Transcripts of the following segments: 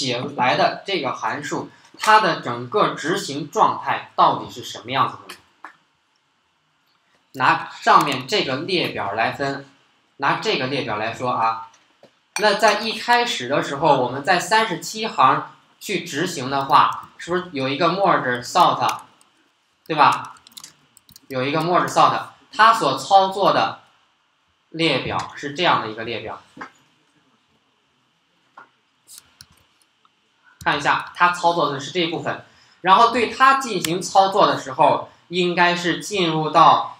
写来的这个函数，它的整个执行状态到底是什么样子的呢？拿上面这个列表来分，拿这个列表来说啊，那在一开始的时候，我们在三十七行去执行的话，是不是有一个 merge sort，对吧？有一个 merge sort，它所操作的列表是这样的一个列表。看一下，它操作的是这一部分，然后对它进行操作的时候，应该是进入到。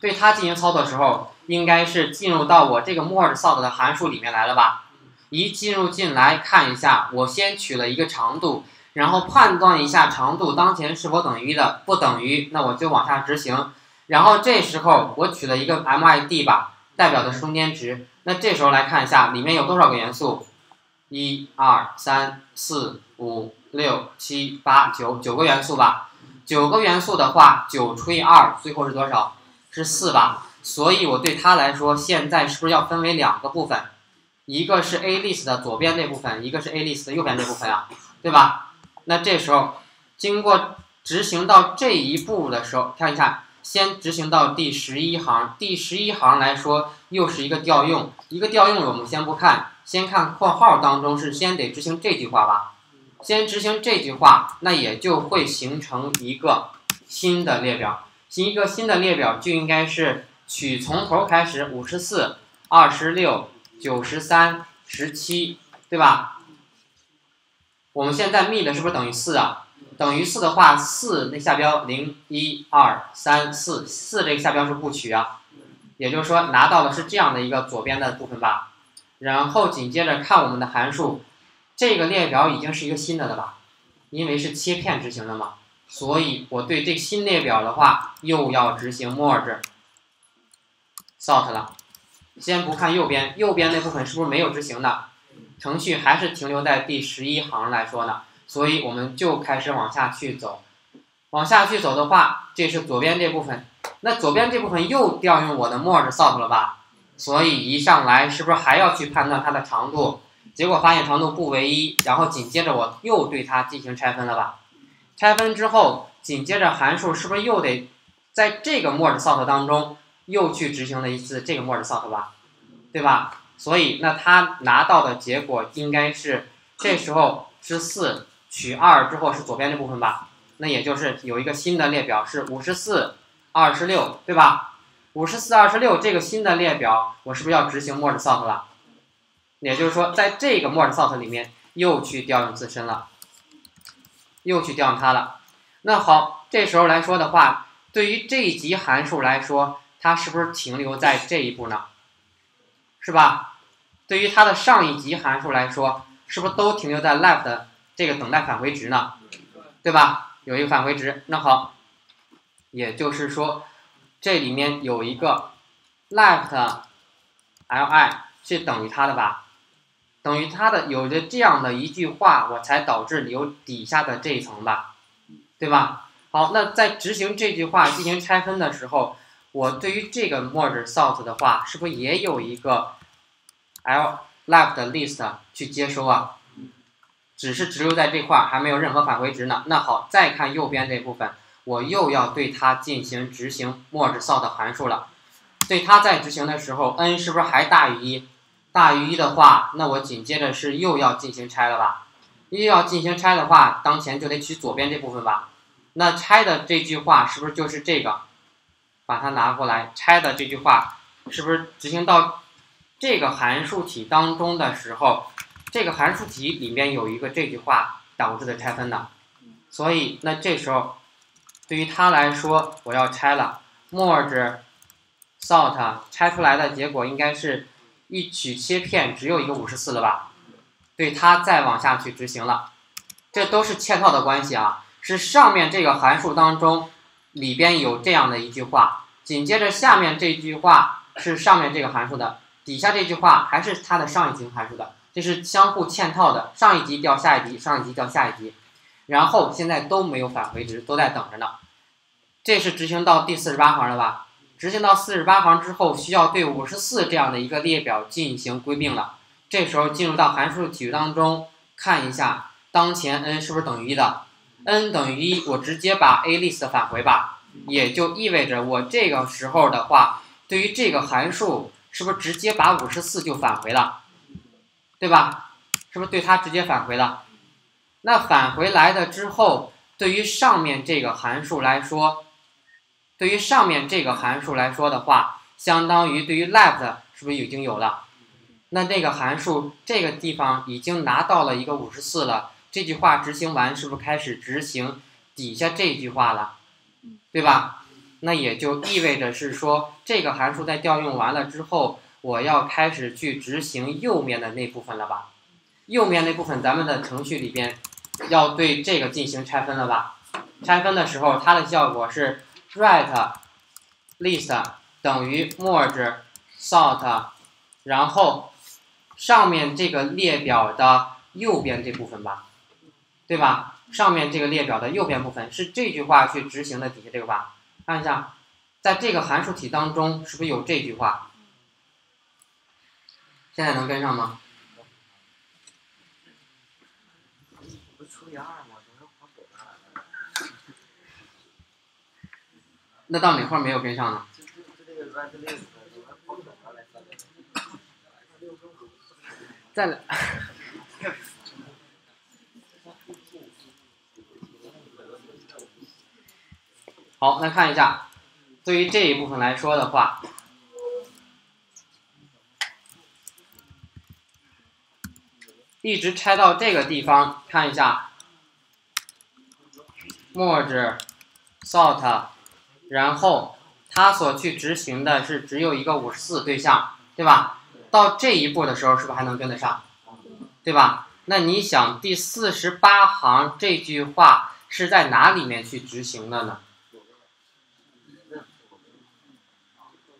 对它进行操作的时候，应该是进入到我这个 merge sort 的函数里面来了吧？一进入进来看一下，我先取了一个长度，然后判断一下长度当前是否等于的，不等于，那我就往下执行。然后这时候我取了一个 MID 吧，代表的是中间值。那这时候来看一下里面有多少个元素？一、二、三、四、五、六、七、八、九，九个元素吧。九个元素的话，九除以二，最后是多少？是四吧，所以我对它来说，现在是不是要分为两个部分？一个是 A list 的左边这部分，一个是 A list 的右边这部分啊，对吧？那这时候经过执行到这一步的时候，看一下，先执行到第十一行，第十一行来说又是一个调用，一个调用我们先不看，先看括号当中是先得执行这句话吧？先执行这句话，那也就会形成一个新的列表。新一个新的列表就应该是取从头开始，五十四、二十六、九十三、十七，对吧？我们现在幂的是不是等于四啊？等于四的话，四那下标零一二三四，四这个下标是不取啊。也就是说，拿到的是这样的一个左边的部分吧。然后紧接着看我们的函数，这个列表已经是一个新的了吧？因为是切片执行的嘛。所以我对这新列表的话，又要执行 merge sort 了。先不看右边，右边那部分是不是没有执行的？程序还是停留在第十一行来说的。所以我们就开始往下去走。往下去走的话，这是左边这部分。那左边这部分又调用我的 merge sort 了吧？所以一上来是不是还要去判断它的长度？结果发现长度不为一，然后紧接着我又对它进行拆分了吧？拆分之后，紧接着函数是不是又得在这个 merge sort 当中又去执行了一次这个 merge sort 吧，对吧？所以那它拿到的结果应该是这时候是四取二之后是左边这部分吧？那也就是有一个新的列表是五十四、二十六，对吧？五十四、二十六这个新的列表，我是不是要执行 merge sort 了？也就是说，在这个 merge sort 里面又去调用自身了。又去调用它了，那好，这时候来说的话，对于这一级函数来说，它是不是停留在这一步呢？是吧？对于它的上一级函数来说，是不是都停留在 left 这个等待返回值呢？对吧？有一个返回值，那好，也就是说，这里面有一个 left li 是等于它的吧？等于它的有着这样的一句话，我才导致有底下的这一层吧，对吧？好，那在执行这句话进行拆分的时候，我对于这个 merge sort 的话，是不是也有一个 l left list 去接收啊？只是只留在这块，还没有任何返回值呢。那好，再看右边这部分，我又要对它进行执行 merge sort 函数了。对它在执行的时候，n 是不是还大于一？大于一的话，那我紧接着是又要进行拆了吧？又要进行拆的话，当前就得取左边这部分吧？那拆的这句话是不是就是这个？把它拿过来，拆的这句话是不是执行到这个函数体当中的时候，这个函数体里面有一个这句话导致的拆分的？所以那这时候对于它来说，我要拆了，merge sort 拆出来的结果应该是。一取切片只有一个五十四了吧？对它再往下去执行了，这都是嵌套的关系啊。是上面这个函数当中里边有这样的一句话，紧接着下面这句话是上面这个函数的，底下这句话还是它的上一级函数的，这是相互嵌套的，上一级调下一级，上一级调下一级，然后现在都没有返回值，都在等着呢。这是执行到第四十八行了吧？执行到四十八行之后，需要对五十四这样的一个列表进行归并了。这时候进入到函数体当中，看一下当前 n 是不是等于一的，n 等于一，我直接把 a list 返回吧，也就意味着我这个时候的话，对于这个函数是不是直接把五十四就返回了，对吧？是不是对它直接返回了？那返回来的之后，对于上面这个函数来说，对于上面这个函数来说的话，相当于对于 left 是不是已经有了？那这个函数这个地方已经拿到了一个五十四了，这句话执行完是不是开始执行底下这句话了？对吧？那也就意味着是说这个函数在调用完了之后，我要开始去执行右面的那部分了吧？右面那部分咱们的程序里边要对这个进行拆分了吧？拆分的时候它的效果是 write list 等于 merge sort，然后上面这个列表的右边这部分吧，对吧？上面这个列表的右边部分是这句话去执行的底下这个吧？看一下，在这个函数体当中是不是有这句话？现在能跟上吗？那到哪块没有跟上呢？再来。好，来看一下，对于这一部分来说的话，一直拆到这个地方，看一下，merge sort。然后它所去执行的是只有一个五十四对象，对吧？到这一步的时候，是不是还能跟得上？对吧？那你想第四十八行这句话是在哪里面去执行的呢？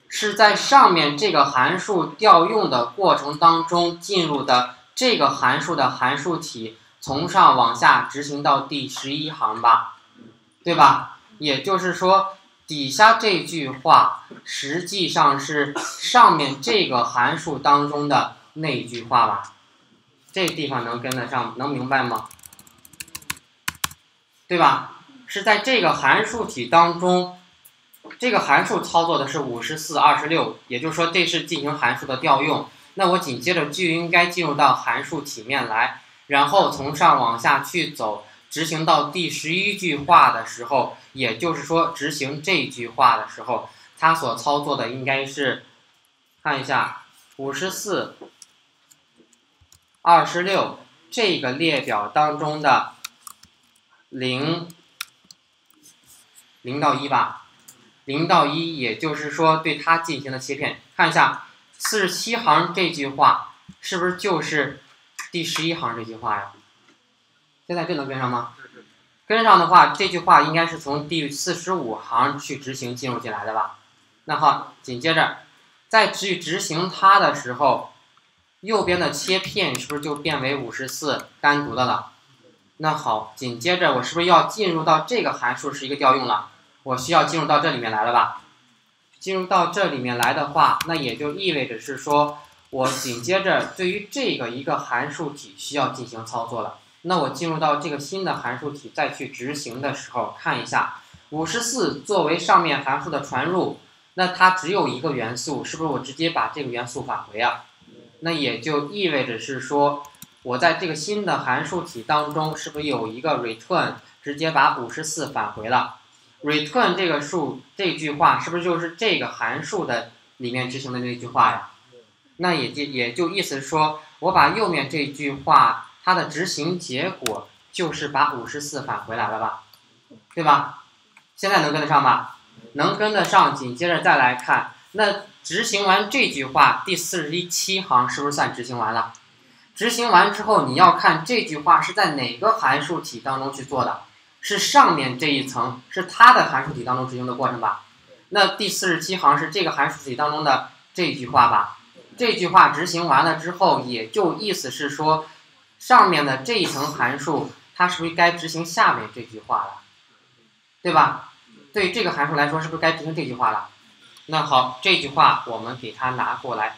是在上面这个函数调用的过程当中进入的这个函数的函数体，从上往下执行到第十一行吧，对吧？也就是说。底下这句话实际上是上面这个函数当中的那句话吧？这地方能跟得上，能明白吗？对吧？是在这个函数体当中，这个函数操作的是五十四、二十六，也就是说这是进行函数的调用。那我紧接着就应该进入到函数体面来，然后从上往下去走。执行到第十一句话的时候，也就是说执行这句话的时候，它所操作的应该是，看一下五十四、二十六这个列表当中的零零到一吧，零到一，也就是说对它进行了切片。看一下四十七行这句话是不是就是第十一行这句话呀？现在这能跟上吗？跟上的话，这句话应该是从第四十五行去执行进入进来的吧？那好，紧接着在去执行它的时候，右边的切片是不是就变为五十四单独的了？那好，紧接着我是不是要进入到这个函数是一个调用了？我需要进入到这里面来了吧？进入到这里面来的话，那也就意味着是说我紧接着对于这个一个函数体需要进行操作了。那我进入到这个新的函数体再去执行的时候，看一下五十四作为上面函数的传入，那它只有一个元素，是不是我直接把这个元素返回啊？那也就意味着是说，我在这个新的函数体当中，是不是有一个 return 直接把五十四返回了？return 这个数这句话是不是就是这个函数的里面执行的那句话呀？那也就也就意思是说我把右面这句话。它的执行结果就是把五十四返回来了吧，对吧？现在能跟得上吧？能跟得上。紧接着再来看，那执行完这句话，第四十七行是不是算执行完了？执行完之后，你要看这句话是在哪个函数体当中去做的？是上面这一层，是它的函数体当中执行的过程吧？那第四十七行是这个函数体当中的这句话吧？这句话执行完了之后，也就意思是说。上面的这一层函数，它是不是该执行下面这句话了？对吧？对这个函数来说，是不是该执行这句话了？那好，这句话我们给它拿过来，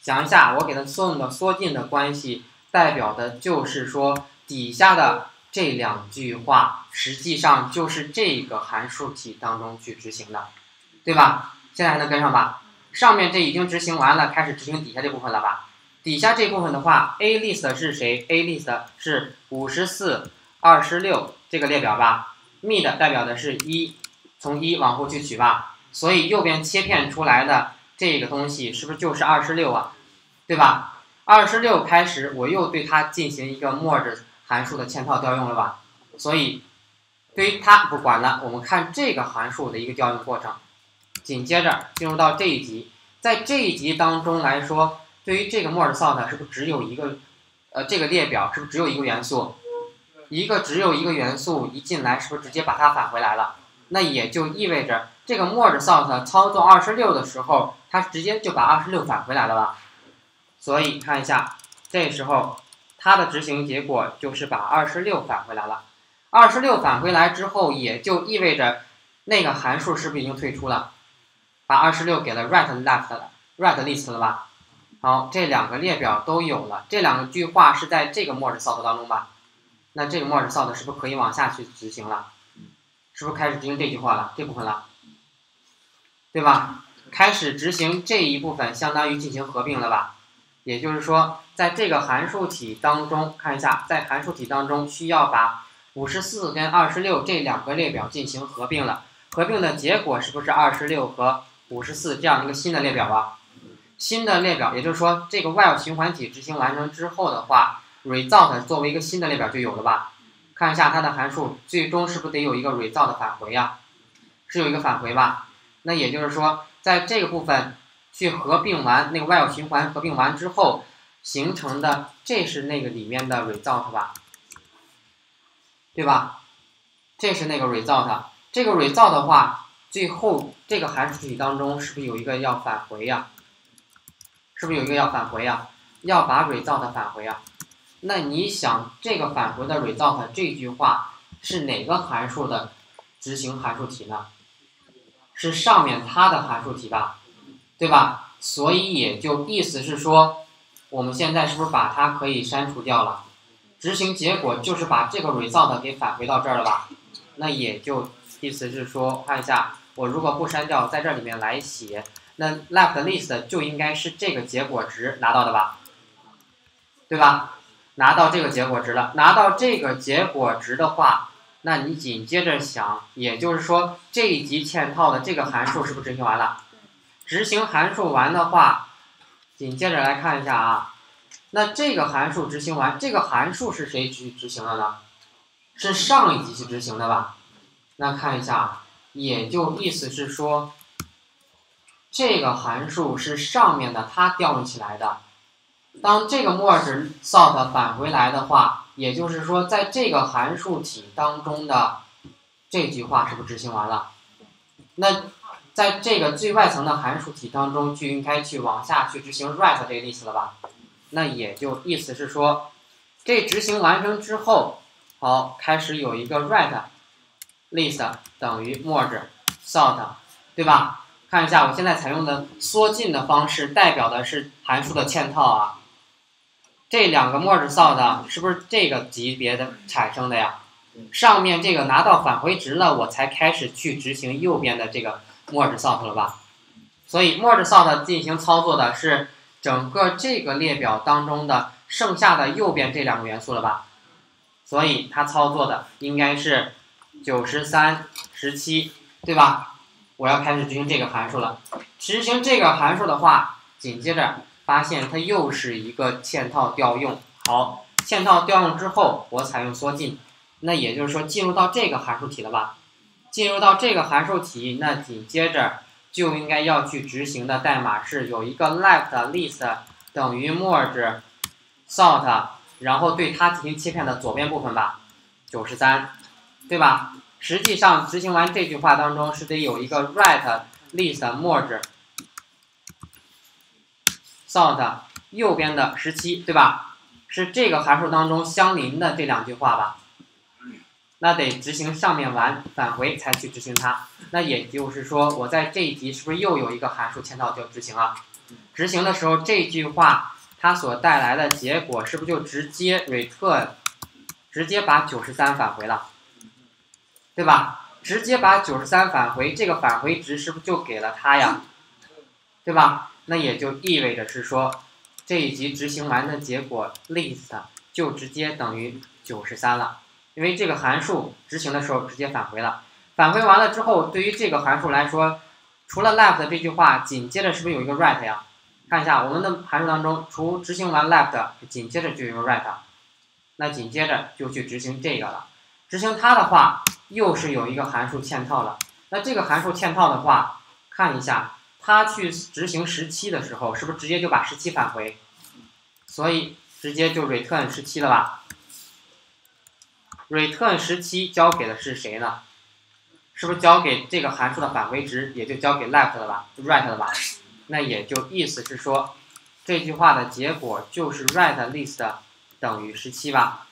想一下，我给它缩的缩进的关系，代表的就是说底下的这两句话，实际上就是这个函数体当中去执行的，对吧？现在还能跟上吧？上面这已经执行完了，开始执行底下这部分了吧？底下这部分的话，A list 是谁？A list 是五十四、二十六这个列表吧？mid 代表的是一，从一往后去取吧。所以右边切片出来的这个东西是不是就是二十六啊？对吧？二十六开始，我又对它进行一个 merge 函数的嵌套调用了吧？所以对于它不管了，我们看这个函数的一个调用过程。紧接着进入到这一级，在这一级当中来说，对于这个 merge sort 是不是只有一个，呃，这个列表是不是只有一个元素？一个只有一个元素一进来，是不是直接把它返回来了？那也就意味着这个 merge sort 操作二十六的时候，它直接就把二十六返回来了吧？所以看一下，这时候它的执行结果就是把二十六返回来了。二十六返回来之后，也就意味着那个函数是不是已经退出了？把二十六给了 right left 了，right list 了吧？好，这两个列表都有了，这两个句话是在这个 merge sort 当中吧？那这个 merge sort 是不是可以往下去执行了？是不是开始执行这句话了？这部分了，对吧？开始执行这一部分，相当于进行合并了吧？也就是说，在这个函数体当中，看一下，在函数体当中需要把五十四跟二十六这两个列表进行合并了。合并的结果是不是二十六和五十四这样一个新的列表啊？新的列表，也就是说，这个 while 循环体执行完成之后的话，result 作为一个新的列表就有了吧？看一下它的函数，最终是不是得有一个 result 返回呀？是有一个返回吧？那也就是说，在这个部分去合并完那个 while 循环合并完之后形成的，这是那个里面的 result 吧？对吧？这是那个 result，这个 result 的话。最后这个函数体当中是不是有一个要返回呀？是不是有一个要返回呀？要把 result 返回啊？那你想这个返回的 result 这句话是哪个函数的执行函数体呢？是上面它的函数体吧？对吧？所以也就意思是说，我们现在是不是把它可以删除掉了？执行结果就是把这个 result 给返回到这儿了吧？那也就意思是说，看一下。我如果不删掉，在这里面来写，那 left list 就应该是这个结果值拿到的吧，对吧？拿到这个结果值了，拿到这个结果值的话，那你紧接着想，也就是说这一级嵌套的这个函数是不是执行完了？执行函数完的话，紧接着来看一下啊，那这个函数执行完，这个函数是谁去执行的呢？是上一级去执行的吧？那看一下。也就意思是说，这个函数是上面的它调用起来的。当这个 merge sort 返回来的话，也就是说，在这个函数体当中的这句话是不是执行完了？那在这个最外层的函数体当中，就应该去往下去执行 write 这个意思了吧？那也就意思是说，这执行完成之后，好，开始有一个 write。list 等于 merge sort，对吧？看一下，我现在采用的缩进的方式，代表的是函数的嵌套啊。这两个 merge sort 是不是这个级别的产生的呀？上面这个拿到返回值了，我才开始去执行右边的这个 merge sort 了吧？所以 merge sort 进行操作的是整个这个列表当中的剩下的右边这两个元素了吧？所以它操作的应该是。九十三十七，对吧？我要开始执行这个函数了。执行这个函数的话，紧接着发现它又是一个嵌套调用。好，嵌套调用之后，我采用缩进，那也就是说进入到这个函数体了吧？进入到这个函数体，那紧接着就应该要去执行的代码是有一个 left list 等于 merge sort，然后对它进行切片的左边部分吧，九十三。对吧？实际上执行完这句话当中是得有一个 right list merge sort 右边的十七，对吧？是这个函数当中相邻的这两句话吧？那得执行上面完返回才去执行它。那也就是说，我在这一级是不是又有一个函数嵌套就执行了？执行的时候这句话它所带来的结果是不是就直接 return，直接把九十三返回了，对吧？直接把九十三返回，这个返回值是不是就给了它呀？对吧？那也就意味着是说这一级执行完的结果 list 就直接等于九十三了，因为这个函数执行的时候直接返回了。返回完了之后，对于这个函数来说，除了 left 这句话，紧接着是不是有一个 right 呀？看一下我们的函数当中，除执行完 left，紧接着就有 right，那紧接着就去执行这个了。执行它的话，又是有一个函数嵌套了。那这个函数嵌套的话，看一下它去执行十七的时候，是不是直接就把十七返回？所以直接就 return 十七了吧？return 十七交给的是谁呢？是不是交给这个函数的返回值，也就交给 left 了吧，right 了吧？那也就意思是说，这句话的结果就是 right list 等于十七吧？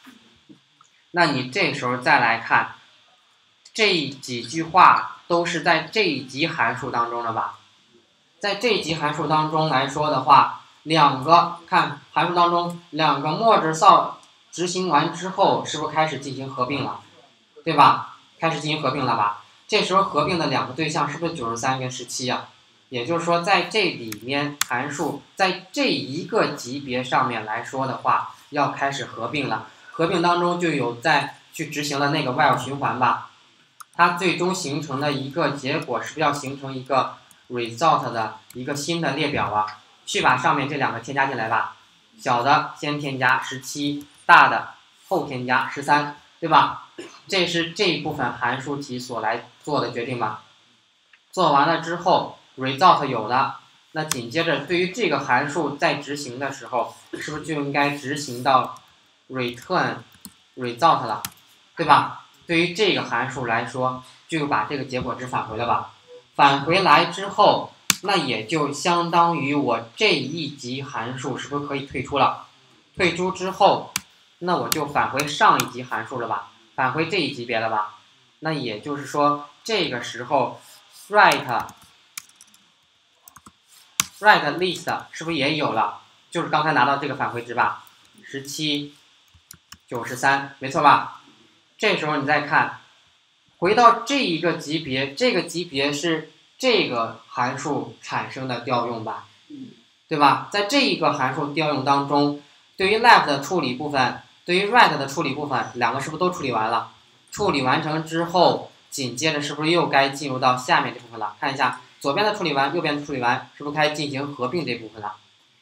那你这时候再来看，这几句话都是在这一级函数当中的吧？在这一级函数当中来说的话，两个看函数当中两个 merge sort 执行完之后，是不是开始进行合并了？对吧？开始进行合并了吧？这时候合并的两个对象是不是九十三跟十七呀？也就是说，在这里面函数在这一个级别上面来说的话，要开始合并了。合并当中就有在去执行的那个 while 循环吧，它最终形成的一个结果是不是要形成一个 result 的一个新的列表啊？去把上面这两个添加进来吧，小的先添加十七，大的后添加十三，对吧？这是这一部分函数题所来做的决定吧。做完了之后，result 有了，那紧接着对于这个函数在执行的时候，是不是就应该执行到 return result 了，对吧？对于这个函数来说，就把这个结果值返回了吧。返回来之后，那也就相当于我这一级函数是不是可以退出了？退出之后，那我就返回上一级函数了吧？返回这一级别了吧？那也就是说，这个时候，right right list 是不是也有了？就是刚才拿到这个返回值吧，十七、九十三，没错吧？这时候你再看，回到这一个级别，这个级别是这个函数产生的调用吧？对吧？在这一个函数调用当中，对于 left 的处理部分。对于 right 的处理部分，两个是不是都处理完了？处理完成之后，紧接着是不是又该进入到下面这部分了？看一下，左边的处理完，右边的处理完，是不是该进行合并这部分了？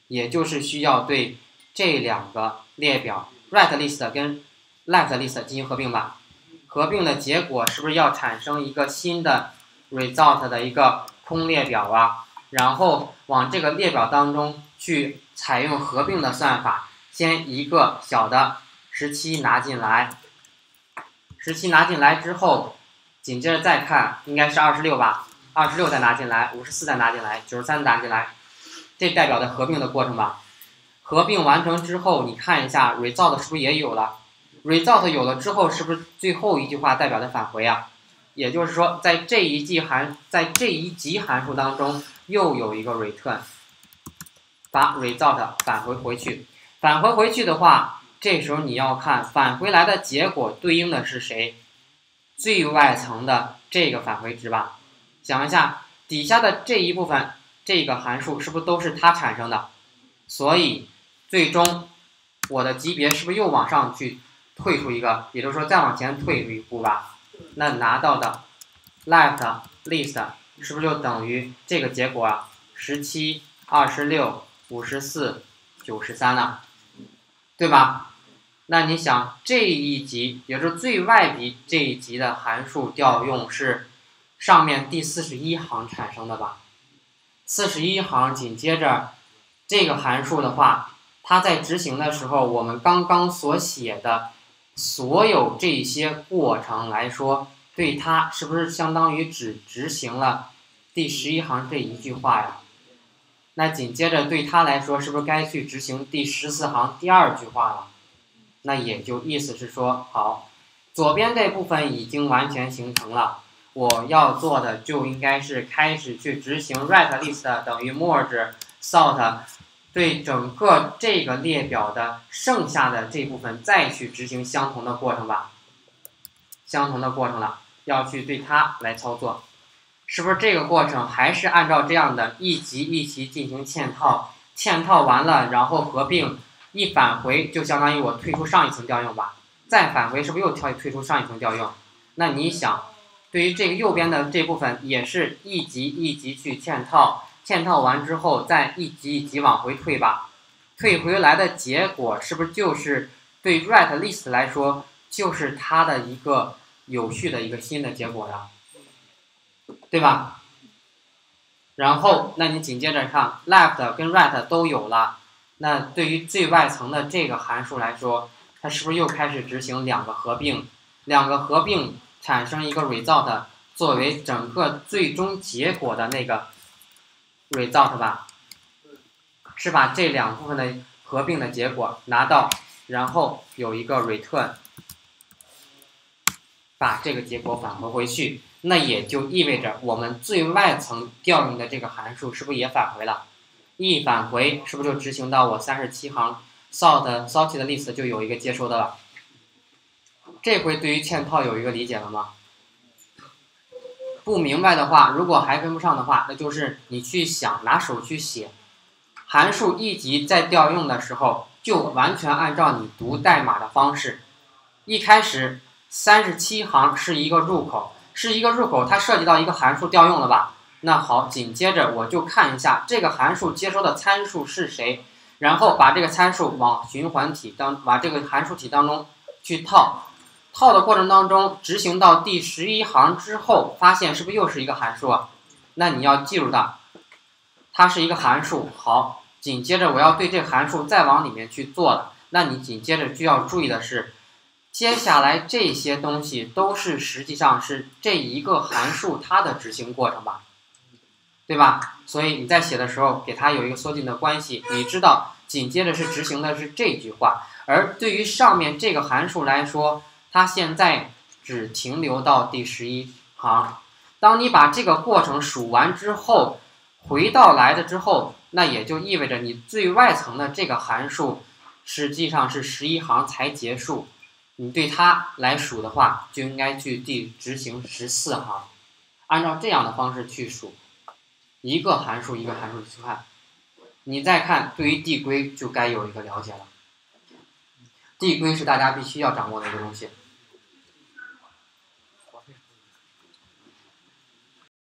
也就是需要对这两个列表 right list 跟 let list 进行合并吧？合并的结果是不是要产生一个新的 result 的一个空列表啊？然后往这个列表当中去采用合并的算法，先一个小的。十七拿进来，十七拿进来之后，紧接着再看，应该是二十六吧？二十六再拿进来，五十四再拿进来，九十三拿进来，这代表的合并的过程吧？合并完成之后，你看一下 result 是不是也有了？result 有了之后，是不是最后一句话代表的返回啊？也就是说，在这一级函，在这一级函数当中，又有一个 return，把 result 返回回去，返回回去的话。这时候你要看返回来的结果对应的是谁？最外层的这个返回值吧。想一下，底下的这一部分这个函数是不是都是它产生的？所以最终我的级别是不是又往上去退出一个？也就是说再往前退一步吧。那拿到的 left list 是不是就等于这个结果啊？十七、二十六、五十四、九十三呢？对吧？那你想这一级，也就是最外笔这一级的函数调用是上面第四十一行产生的吧？四十一行紧接着这个函数的话，它在执行的时候，我们刚刚所写的所有这些过程来说，对它是不是相当于只执行了第十一行这一句话呀？那紧接着对它来说，是不是该去执行第十四行第二句话了？那也就意思是说，好，左边这部分已经完全形成了，我要做的就应该是开始去执行 right list 等于 merge sort 对整个这个列表的剩下的这部分再去执行相同的过程吧，相同的过程了，要去对它来操作，是不是这个过程还是按照这样的一级一级进行嵌套，嵌套完了然后合并，一返回就相当于我退出上一层调用吧，再返回是不是又跳退出上一层调用？那你想，对于这个右边的这部分也是一级一级去嵌套。嵌套完之后，再一级一级往回退吧，退回来的结果是不是就是对 right list 来说，就是它的一个有序的一个新的结果呀，对吧？然后，那你紧接着看 left 跟 right 都有了，那对于最外层的这个函数来说，它是不是又开始执行两个合并？两个合并产生一个 result，作为整个最终结果的那个。Result 吧，是把这两部分的合并的结果拿到，然后有一个 return，把这个结果返回回去，那也就意味着我们最外层调用的这个函数是不是也返回了？一返回是不是就执行到我三十七行 sort sorted list 就有一个接收的了？这回对于嵌套有一个理解了吗？不明白的话，如果还跟不上的话，那就是你去想拿手去写，函数一级在调用的时候，就完全按照你读代码的方式。一开始三十七行是一个入口，是一个入口，它涉及到一个函数调用了吧？那好，紧接着我就看一下这个函数接收的参数是谁，然后把这个参数往循环体当，把这个函数体当中去套。套的过程当中，执行到第十一行之后，发现是不是又是一个函数啊？那你要记住的，它是一个函数。好，紧接着我要对这个函数再往里面去做了。那你紧接着就要注意的是，接下来这些东西都是实际上是这一个函数它的执行过程吧，对吧？所以你在写的时候给它有一个缩进的关系，你知道紧接着是执行的是这句话，而对于上面这个函数来说。它现在只停留到第十一行，当你把这个过程数完之后，回到来的之后，那也就意味着你最外层的这个函数实际上是十一行才结束。你对它来数的话，就应该去第执行十四行，按照这样的方式去数，一个函数一个函数去看。你再看，对于递归就该有一个了解了。递归是大家必须要掌握的一个东西。